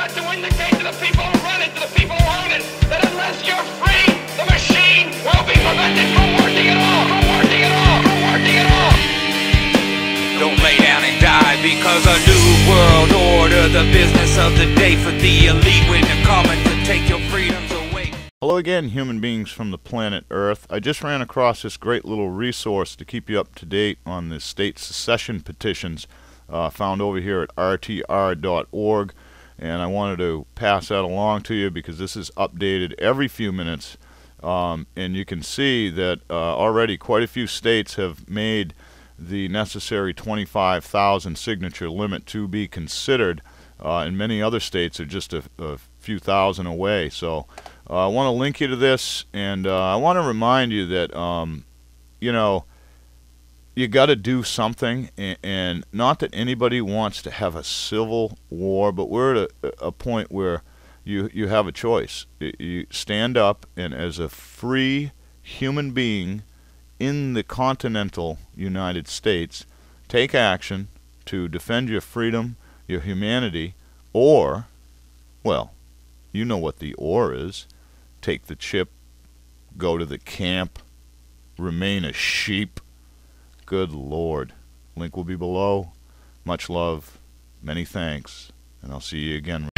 got to indicate to the people who run it, to the people who own it, that unless you're free, the machine will be prevented from working at all, from working at all, from working at all. Don't lay down and die because a new world order, the business of the day for the elite when they're coming to take your freedoms away. Hello again, human beings from the planet Earth. I just ran across this great little resource to keep you up to date on the state secession petitions uh, found over here at rtr.org. And I wanted to pass that along to you because this is updated every few minutes. Um, and you can see that uh, already quite a few states have made the necessary 25,000 signature limit to be considered. Uh, and many other states are just a, a few thousand away. So uh, I want to link you to this, and uh, I want to remind you that, um, you know, you got to do something, and, and, not that anybody wants to have a civil war, but we're at a, a point where you you have a choice. You stand up, and as a free human being in the continental United States, take action to defend your freedom, your humanity, or, well, you know what the or is. Take the chip, go to the camp, remain a sheep. Good Lord. Link will be below. Much love. Many thanks. And I'll see you again.